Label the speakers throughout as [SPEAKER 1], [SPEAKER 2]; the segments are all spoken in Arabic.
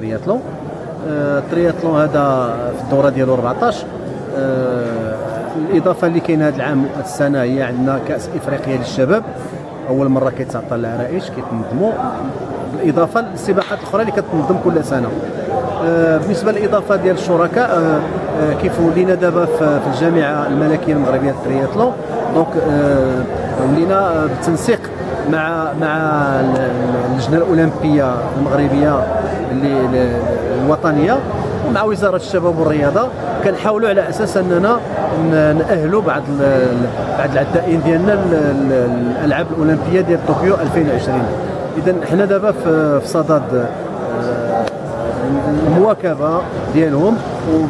[SPEAKER 1] الترياتلون آه، هذا في الدورة ديالو 14 آه، الإضافة اللي كاينة هذا العام السنة هي عندنا كأس إفريقيا للشباب. أول مرة كيتعطى العرائش كيتنظموا. بالاضافه للسباقات الأخرى اللي كتنظم كل سنة. آه، بالنسبة للإضافة ديال الشركاء كيف ولينا دابا في الجامعة الملكية المغربية للترياتلون donc ولينا بالتنسيق مع مع اللجنة الأولمبية المغربية اللي الوطنية ومع وزارة الشباب والرياضة. كنحاولوا على أساس أننا نأهلوا بعض بعض العدائين ديالنا الألعاب الأولمبية ديال طوكيو 2020 اذا حنا دابا في صدد آه، المواكبة ديالهم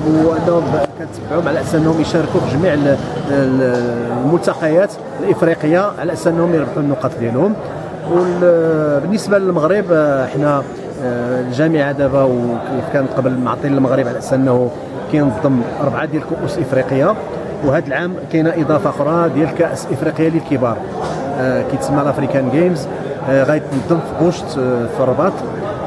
[SPEAKER 1] وانهم كنتبعهم على أساس انهم يشاركوا في جميع الملتقيات الإفريقية على أساس انهم يربحوا النقاط ديالهم. وبالنسبه للمغرب إحنا آه، الجامعة دابا وكيف قبل معطين المغرب على أساس إنه كينظم أربعة ديال الكؤوس إفريقية وهذا العام كاينة إضافة أخرى ديال كأس افريقيا للكبار. آه، كيتسمى ال African Games آه، غيتنظم في غشت في الرباط.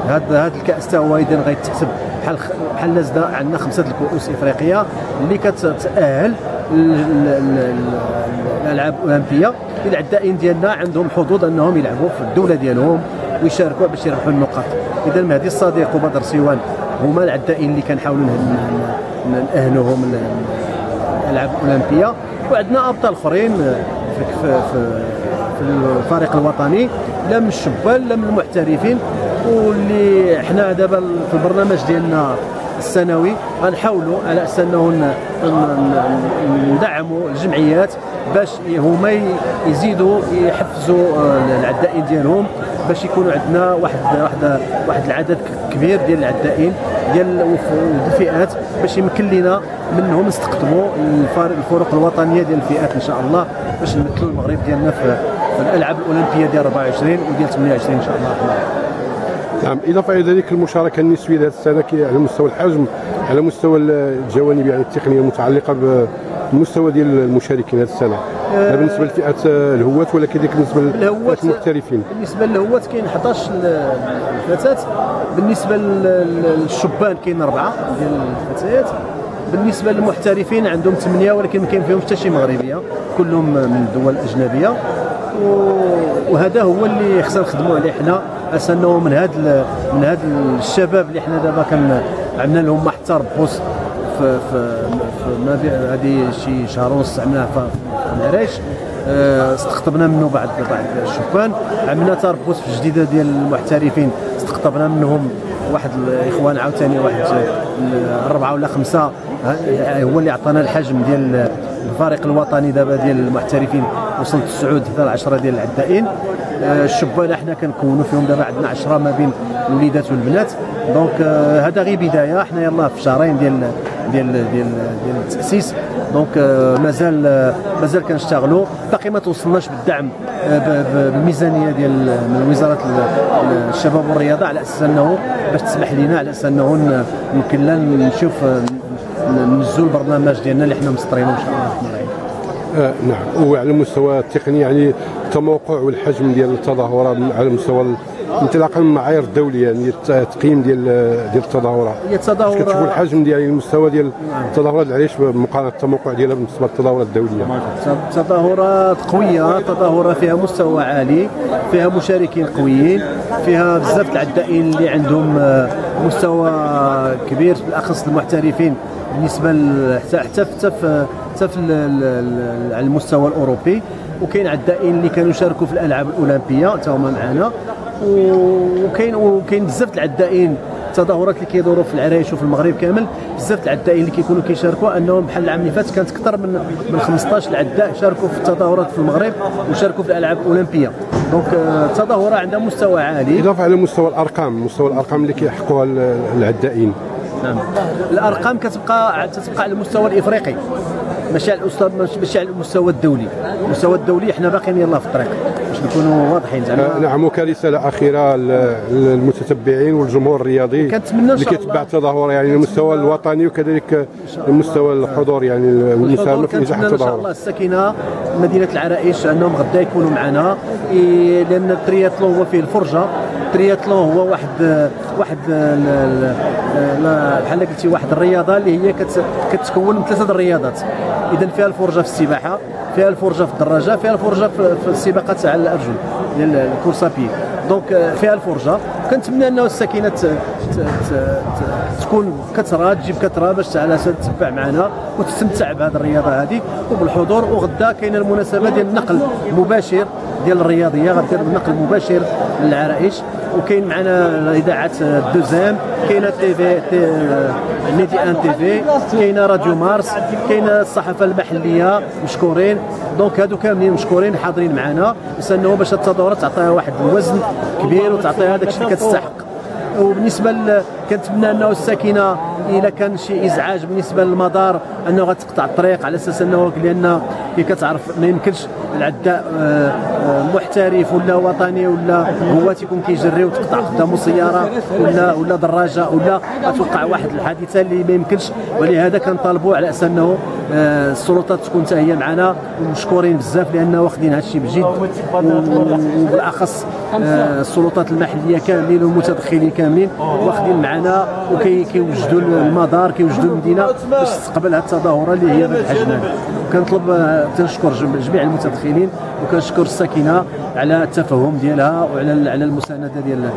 [SPEAKER 1] هذا هذا الكأس حتى هو اذا غيتحسب بحال بحال لازده عندنا خمسة الكؤوس إفريقية اللي كتاهل الالعاب الاولمبيه العدائين ديالنا عندهم حظوظ أنهم يلعبوا في الدولة ديالهم ويشاركوا باش يربحوا النقاط. اذا مهدي الصديق وبدر سيوان هما العدائين اللي كنحاولوا ناهلوهم الالعاب الاولمبيه وعندنا أبطال آخرين في, في, في الفريق الوطني لا من الشبان لا من المحترفين. واللي حنا دابا في البرنامج ديالنا السنوي غنحاولوا على أساس انه ندعموا الجمعيات باش هما يزيدوا يحفزوا آه، العدائين ديالهم باش يكونوا عندنا واحد واحد واحد العدد كبير ديال العدائين ديال الفئات باش يمكن لنا منهم نستقطبوا الفرق الوطنية ديال الفئات إن شاء الله باش نمثلوا المغرب ديالنا في, في الألعاب الأولمبية ديال 24 وديال 28 إن شاء الله.
[SPEAKER 2] نعم إضافة إلى ذلك المشاركة النسبيه لهذه السنة على مستوى الحجم على مستوى الجوانب يعني التقنية المتعلقة بالمستوى ديال المشاركين هذه السنة. هذا بالنسبة لفئة الهواة ولا كذلك بالنسبة للمحترفين
[SPEAKER 1] بالنسبة للهواة كاين 11 الفتاه بالنسبة للشبان كاين أربعة ديال الفتيات بالنسبة للمحترفين عندهم ثمانية ولكن ما كاين فيهم حتى شي مغربية كلهم من دول اجنبيه وهذا هو اللي خصنا نخدموا عليه حنا. انه من هذا من هذا الشباب اللي حنا دابا كان عندنا لهم محتر بوس في في, في هذه شي شهر ونص عملناه في العريش. آه، استقطبنا منه بعض بعض الشبان. عملنا تربص في الجديده ديال المحترفين. استقطبنا منهم واحد الاخوان عاوتاني واحد أربعة ولا خمسة. هو اللي عطانا الحجم ديال الفريق الوطني دابا ديال المحترفين وصلت تسعود حتى 10 ديال العدائين. آه، الشبان إحنا كنكونوا فيهم دابا عندنا 10 ما بين الوليدات والبنات. donc آه، هذا غير بداية. إحنا يلاه في شهرين ديال ديال ديال ديال التأسيس. donc آه، مازال مازال كنشتغلوا. باقي ما توصلناش بالدعم بالميزانية ديال من وزارة الشباب والرياضة على أساس أنه باش تسمح لنا على أساس أنه يمكن لنا نشوف ننزلوا البرنامج ديالنا اللي حنا مسطرينه إن شاء الله
[SPEAKER 2] آه نعم. وعلى المستوى التقني يعني التموقع والحجم ديال التظاهرات على مستوى انطلاقا من المعايير الدولية يعني التقييم ديال ديال التظاهرات
[SPEAKER 1] هي التظاهرات
[SPEAKER 2] كتشوفوا الحجم ديال المستوى ديال. التظاهرات العريش بمقارنة التموقع ديالها بالنسبة للتظاهرات الدولية.
[SPEAKER 1] تظاهرات قوية تظاهرات فيها مستوى عالي فيها مشاركين قويين فيها بزاف العدائين اللي عندهم آه، مستوى كبير بالأخص المحترفين بالنسبة حتى حتى حتى حتى على المستوى الأوروبي. وكاين عدائين اللي كانوا يشاركوا في الألعاب الأولمبية حتى هما معنا وكاين وكاين بزاف العدائين التظاهرات اللي كيدوروا في العرايش وفي المغرب كامل بزاف العدائين اللي كيكونوا كيشاركوا أنهم بحال العام اللي فات كانت أكثر من من 15 عداء شاركوا في التظاهرات في المغرب وشاركوا في الألعاب الأولمبية. دونك آه، التظاهرة عندها مستوى عالي.
[SPEAKER 2] إضافة على مستوى الأرقام مستوى الأرقام اللي كيحققوها العدائين.
[SPEAKER 1] نعم. الأرقام كتبقى تتبقى على المستوى الإفريقي ماشي على ماشي على المستوى الدولي. المستوى الدولي إحنا باقيين يلاه في الطريق. باش نكونوا واضحين
[SPEAKER 2] زعما. نعم وكرساله اخيره للمتتبعين والجمهور الرياضي اللي كيتبع التظاهر يعني المستوى الوطني وكذلك المستوى الحضور يعني
[SPEAKER 1] والمساهمه في نجاح التظاهر إن شاء الله الساكنة مدينة العرائش أنهم غدا يكونوا معنا. لأن الترياتلون هو فيه الفرجة. الترياتلون هو واحد واحد بحال قلتي واحد الرياضة اللي هي كتكون من ثلاثة الرياضات. اذا فيها الفرجة في السباحة. فيها الفرجة في الدراجة فيها الفرجة في السباقات على الارجل ديال ال course à pied donc فيها الفرجة. كنتمنى أنه الساكنة تكون كثرة تجيب كثرة باش على أساس تتبع معنا وتستمتع بهذه الرياضة هذه. وبالحضور وغدا كاينة المناسبة ديال النقل المباشر ديال الرياضية غدير نقل مباشر للعرائش. وكاين معنا الاذاعات دوزام كاينة تي في Medi 1 TV كاينة راديو مارس كاينة الصحافة المحلية مشكورين. donc هادو كاملين مشكورين حاضرين معنا. انه باش التظاهرات تعطيها واحد الوزن كبير وتعطيها هذاك الشيء اللي كتستحق. وبالنسبة ل... كنتمنى أنه الساكنة اذا كان شي إزعاج بالنسبة للمدار أنه غتقطع الطريق. على أساس أنه لأن كي كتعرف ما يمكنش العداء آه، آه، محترف ولا وطني ولا هو تيكون كيجري وتقطع قدامه سياره ولا ولا دراجة ولا توقع واحد الحادثة اللي ما يمكنش. ولهذا كنطالبوا على أساس أنه آه، السلطات تكون حتى هي معنا. ومشكورين بزاف لأن واخدين هذا الشيء بجد وبالأخص السلطات المحلية كاملين والمتدخلين كاملين واخدين معنا. وكيوجدوا المدار كيوجدوا المدينة باش تستقبل هذه التظاهرة اللي هي بالحجم كنطلب تنشكر جميع المتدخلين وكنشكر الساكنة على التفهم ديالها وعلى على المساندة ديال